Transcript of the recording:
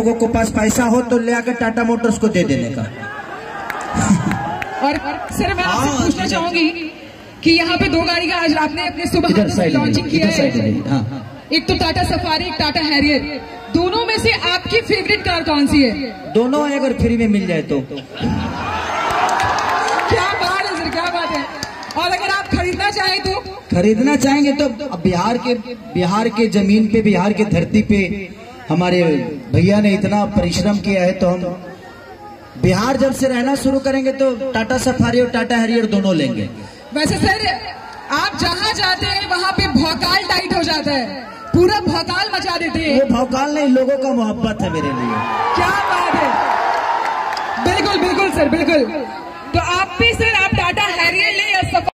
लोगों को पास पैसा हो तो ले आकर टाटा मोटर्स को दे देने का। और सर मैं आपसे हाँ, पूछना चाहूँगी कि यहाँ पे दो गाड़ी का आज आपने अपने सुबह लॉन्चिंग किया है। हाँ। एक तो टाटा सफारी एक टाटा हैरियर। दोनों में से आपकी फेवरेट कार कौन सी है? दोनों है अगर फ्री में मिल जाए तो। क्या बात है सर क्या बात है। और अगर आप खरीदना चाहें तो? खरीदना चाहेंगे तो बिहार के बिहार के ज़मीन पे बिहार के धरती पे हमारे भैया ने इतना परिश्रम किया है तो हम बिहार जब से रहना शुरू करेंगे तो टाटा सफारी और टाटा हैरियर दोनों लेंगे। वैसे सर आप जहाँ जाते हैं वहाँ पे भौकाल टाइट हो जाता है। पूरा भौकाल मचा देते हैं। वो भौकाल नहीं लोगों का मोहब्बत है मेरे लिए। क्या बात है। बिल्कुल बिल्कुल सर बिल्कुल। तो आप भी सर